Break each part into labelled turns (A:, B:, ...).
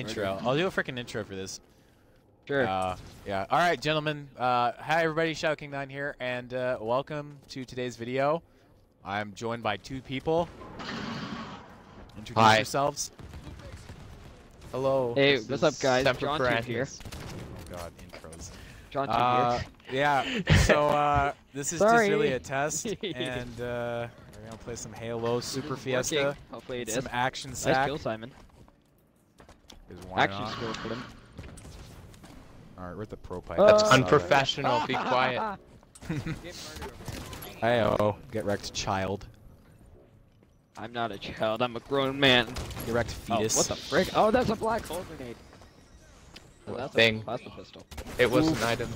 A: intro. I'll do a freaking intro for this.
B: Sure.
A: Uh, yeah. All right, gentlemen. Uh, hi, everybody. Shadow King Nine here, and uh, welcome to today's video. I'm joined by two people. Introduce
C: Hi.
A: yourselves.
C: Hello.
B: Hey, what's up, guys? John here.
A: Oh God, intros.
B: John
A: Uh,
B: here.
A: yeah. So uh, this is just really a test, and uh, we're gonna play some Halo Super Fiesta.
B: Hopefully it is.
A: some action
B: Nice
A: sack.
B: kill, Simon.
A: 'Cause why
B: Action
A: not?
B: skill for them.
A: All right, we're at the pro pipe.
C: That's
B: Uh,
C: unprofessional. Be quiet.
A: Hey, oh, get wrecked, child.
B: I'm not a child. I'm a grown man.
A: Get wrecked, fetus.
B: Oh, what the frick? Oh, that's a black hole grenade. Oh, that's
C: thing?
B: A plasma pistol.
C: It was
A: Oof.
C: an item.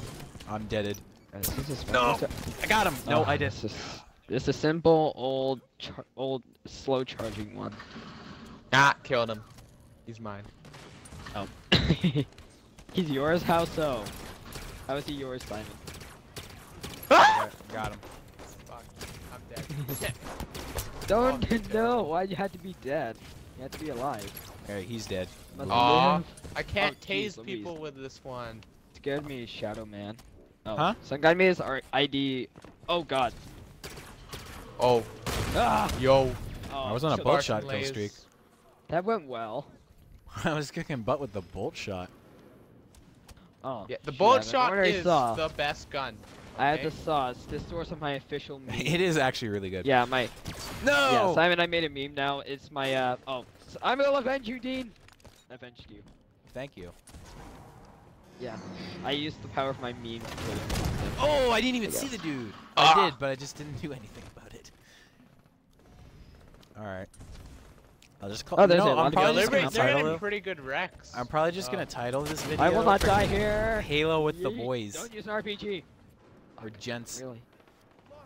A: I'm deaded.
B: Is this a
A: No. I got him. No,
B: Oh,
A: I did.
B: This is, this is a simple, old, char old, slow charging one.
C: Ah, killed him. He's mine.
B: Oh. He's yours? How so? How is he yours, Simon?
A: Got got him.
C: Fuck. I'm dead.
B: Don't
C: good
B: know why you had to be dead. You had to be alive.
A: Alright, he's dead.
B: Must
C: Aw. I can't
B: Oh,
C: tase
B: Louise.
C: people with this one.
B: Scared me, Shadow Man. Oh.
A: Huh?
B: Some guy made his R- ID. Oh God.
C: Oh,
B: Ah!
C: yo.
B: Oh,
A: I was on a
B: shit.
A: boat
C: Spartan
A: shot kill streak.
B: That went well.
A: I was kicking butt with the bolt shot.
B: Oh.
C: Yeah, the bolt shot is
B: saw.
C: the best gun.
B: I have
C: okay?
B: the sauce. This source of my official meme.
A: it is actually really good.
B: Yeah, my.
A: No.
B: Yeah, Simon, I made a meme now. It's my. uh Oh, s- I'm gonna avenge you, Dean. Avenged you.
A: Thank you.
B: Yeah. I used the power of my meme. to kill.
A: Oh, I didn't even
B: There
A: see the dude.
C: Ah.
A: I did, but I just didn't do anything about it. All right. I'll just call.
B: Oh, there's
A: know,
B: it.
A: I'm probably
C: they're,
A: just gonna
C: they're
A: title
C: getting pretty good wrecks.
A: I'm probably just
C: Uh,
A: gonna title this video.
B: I will not die here.
A: Halo with the
B: Yeet.
A: boys
B: Don't use an RPG.
A: or gents.
B: Really?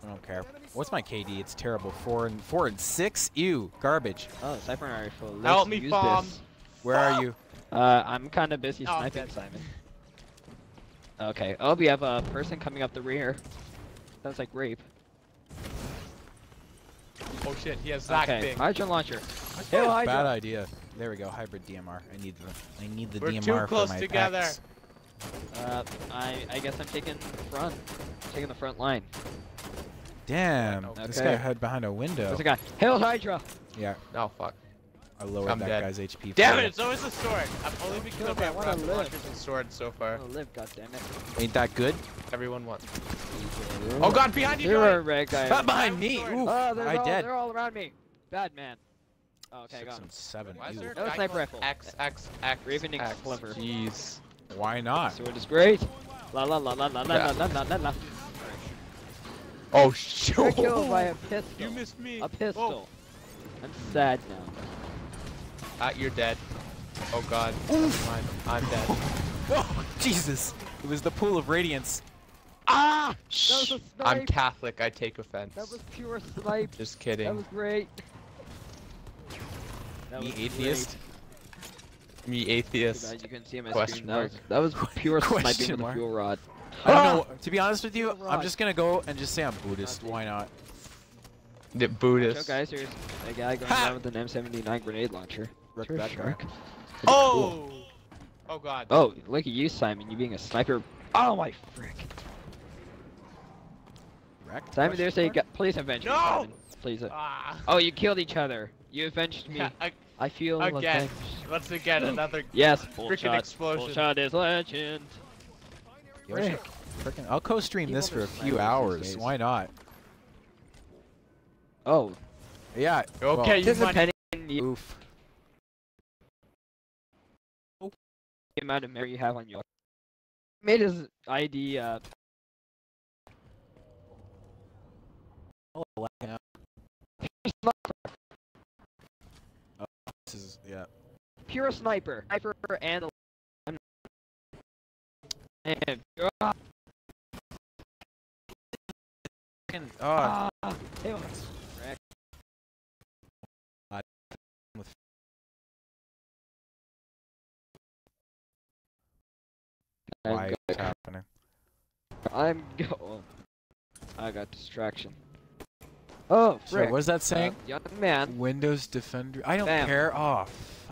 A: I don't care. What's my KD? It's terrible. Four and four and six. Ew, garbage.
B: Oh, Cypher and rifle. Let's
C: Help me,
B: use
C: Fom.
B: this.
A: Where are you?
B: Uh, I'm kind of busy
C: Oh,
B: sniping
C: dead.
B: Simon. Okay. Oh, we have a person coming up the rear. Sounds like rape.
C: Oh shit, he has that
B: okay.
C: thing.
B: Hydrogen launcher. Hail Hydra.
A: Bad idea. There we go. Hybrid DMR. I need the. I need the
C: We're
A: DMR
C: too
A: for
C: close
A: my
C: together.
A: packs.
B: Uh, I I guess I'm taking front. taking the front line.
A: Damn.
C: Okay.
A: This guy hid behind a window.
B: There's a guy. Hail Hydra.
A: Yeah,
C: Oh fuck.
A: I lowered
C: I'm
A: that
C: dead.
A: guy's HP.
C: Damn it,
A: you.
C: it's always a sword. I've only been
B: Kill
C: killed
B: I
C: by
B: wanna
C: rocket
B: live.
C: launchers and swords so
B: I
C: far.
B: wanna live, goddammit.
A: Ain't that good?
C: Everyone wants. Oh god, behind you,
B: You're a
C: Joey!
B: red guy.
A: Not behind me.
C: sorry.
A: Oof,
B: Oh,
A: I
B: all,
A: dead.
B: They're all around me. Bad man. Oh, okay,
A: Six
B: got him.
A: and seven.
C: Why is there
B: No sniper rifle.
C: X X X
B: Raven and
C: X?
B: Clever.
C: Jeez.
A: Why not?
B: Sword is great. La la la la la la
C: Yeah.
B: la la la la.
C: Oh
B: You're killed by a pistol.
C: You missed me.
B: A pistol. I'm sad now.
C: Ah, you're dead. Oh god. Mine. I'm dead.
A: Oh, Jesus! It was the pool of radiance.
C: Ah!
B: was
C: Shh.
B: a
C: I'm. Catholic. I take offense.
B: That was pure snipe.
C: Just kidding.
B: That was great. That
A: Me atheist.
C: Me
B: Great. Too
C: atheist.
B: bad you couldn't see him.
C: Question
B: That was, that was pure sniping
A: Question
B: with a
A: mark.
B: fuel rod.
A: I don't
B: Ah!
A: know. To be honest with you, I'm just gonna go and just say I'm Buddhist. Why not?
C: The
B: So
C: Buddhist.
B: guys, there's a guy going
A: Ha!
B: around with an M79 grenade launcher.
A: Wreck
B: You're a
A: that
B: shark.
C: Oh!
B: cool.
C: Oh god.
B: Oh, look at you, Simon. You being a sniper. Oh my frick.
A: Wrecked?
B: Simon,
A: Question
B: there's a
A: mark?
B: guy. Please avenge me,
C: No!
B: Simon. Please. uh-
C: Ah.
B: Oh, you killed each other. You avenged me.
C: Yeah, I-
B: I feel
C: again.
B: avenged.
C: Let's again another.
B: Yes, full
C: Freaking
B: shot.
C: explosion.
B: Full shot is legend.
A: Yo, I should frickin- I'll co-stream this for a few hours. Why not?
B: Oh,
A: Yeah.
C: Okay, you
B: just
C: might.
B: depending
A: Well,
B: the amount of merit you have on your. Made his ID. Uh,
A: Oh, lacking out. This is yeah.
B: pure sniper. Sniper and. And. Ah,
A: Fucking- Oh,
B: ah, ew. Frick.
A: with-
B: I'm
A: why
B: go-
A: it's happening?
B: I'm go. I got distraction. Oh,
A: So what is that
B: Uh,
A: saying?
B: young man.
A: Windows Defender. I don't
B: Bam.
A: care. Oh,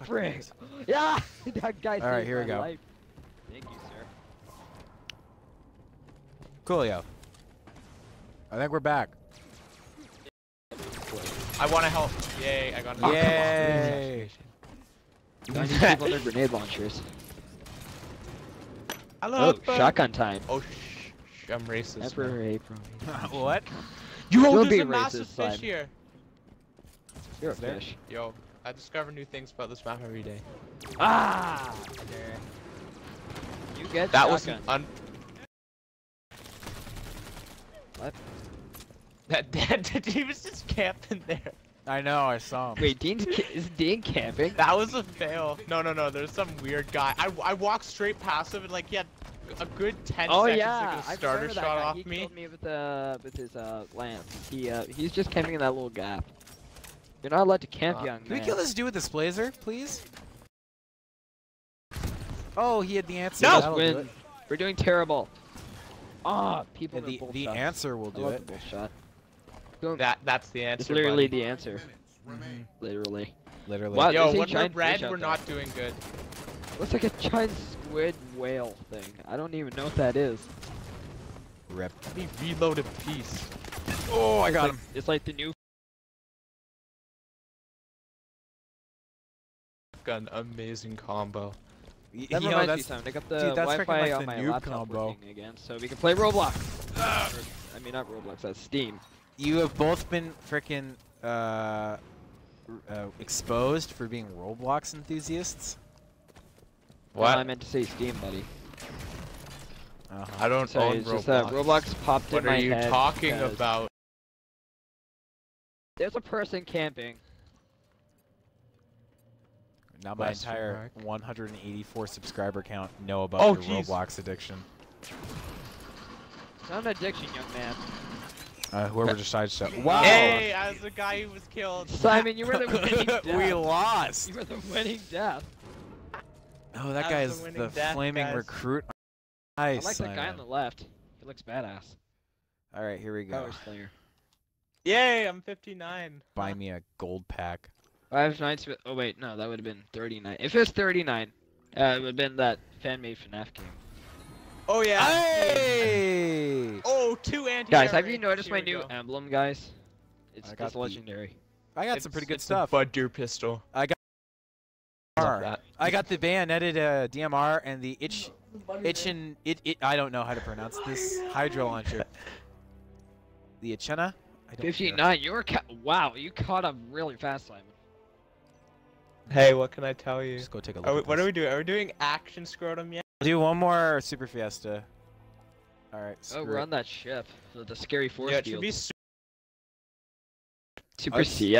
B: frick. Yeah, that guy.
A: All right, here we go.
B: life. Thank you, sir.
A: Coolio. I think we're back.
C: I want to help. Yay! I got.
B: Oh, come on.
A: Yay!
B: I need people their grenade launchers.
C: Hello.
B: Oh, shotgun time.
C: Oh, shh, shh, I'm racist.
B: Emperor
C: man.
B: April.
A: what?
C: Yo,
B: Don't
C: there's
B: be
C: a massive
B: racist,
C: fish
B: Simon.
C: here.
B: You're a
A: There.
B: fish.
C: Yo, I discover new things about this map every day.
B: Ah! You get
C: That was
B: shotgun.
C: un.
B: What?
C: That that he was just camping there.
A: I know, I saw him.
B: Wait, Dean's ca- is Dean camping?
C: That was a fail. No, no, no. There's some weird guy. I, I walked straight past him and like he had a good 10
B: Oh
C: seconds
B: yeah,
C: to get a starter shot
B: guy.
C: off
B: he
C: me.
B: killed me with uh with his uh lance. He uh he's just camping in that little gap. You're not allowed to camp,
C: Uh,
B: young
A: Can we kill this dude with this blazer, please? Oh, he had the answer.
C: No!
A: That'll do
B: We're doing terrible. Ah, people
A: Yeah, the the answer will do it.
B: the shot.
C: That that's the answer.
B: It's literally
C: buddy.
B: the answer. Literally.
A: Literally.
B: Wow,
C: Yo,
B: there's a
C: when we're red, we're
B: there.
C: not doing good.
B: Looks like a giant squid whale thing. I don't even know what that is.
A: Rip.
C: Let me reload a piece.
A: Oh, I
B: It's
A: got
B: like,
A: him.
B: It's like the new
C: Got an amazing combo.
A: Y-
B: That
A: you know,
B: reminds me,
A: that's-
B: Simon. I got the
A: dude, that's freaking
B: Wi-Fi
A: like
B: on
A: the
B: my
A: noob
B: laptop
A: combo.
B: working again, so we can play Roblox. Or- I mean, not Roblox. That's Steam.
A: You have both been freaking uh, uh, exposed for being Roblox enthusiasts.
B: Well,
C: What?
B: I meant to say Steam, buddy.
A: Uh-huh.
C: I don't
B: Sorry,
C: own
B: it's
C: Roblox.
B: just uh, Roblox popped
C: What
B: in my
C: are you
B: head
C: talking
B: because
C: about?
B: There's a person camping.
A: Now my
C: Western
A: entire
C: Mark.
A: 184 subscriber count know about
C: Oh,
A: your
C: jeez.
A: Roblox addiction.
B: It's not an addiction, young man.
A: Uh, whoever decided to. Wow.
C: Hey, I was the guy who was killed.
B: Simon, you were the winning death.
A: we lost.
B: You were the winning death.
A: Oh, that
C: I
A: guy is
C: the
A: the,
C: winning death,
A: flaming
C: guys.
A: recruit.
B: I
A: Nice.
B: like that guy on the left. He looks badass.
A: All right, here we go.
B: Power Slayer.
C: Yay, I'm 59.
A: Buy me a gold pack.
B: Five nights. With, oh wait, no, that would have been 39. If it was 39, uh, it would have been that fan-made FNAF game.
C: Oh yeah.
A: Hey!
C: Oh, two anti.
B: Guys, have you noticed my new emblem, guys? It's,
A: I got
B: it's legendary.
A: I got some pretty good
C: it's
A: stuff.
C: A Bud Deer pistol.
A: I got.
C: Love that.
A: I got the bayoneted uh, DMR and the itch, itchin, it, it. I don't know how to pronounce this Hydro launcher. The Ichena. I don't care.
B: 59. You were ca- wow. You caught up really fast, Simon.
C: Hey, what can I tell you?
A: Just go take a look.
C: Are we,
A: at
C: what are we doing? Are we doing action scrotum yet?
A: Do one more Super Fiesta. All right.
B: Oh,
A: screw
B: we're
A: it.
B: on that ship. The, the scary force
C: yeah, it should
B: field.
C: be. Su-
B: Super
A: Oh,
B: CS.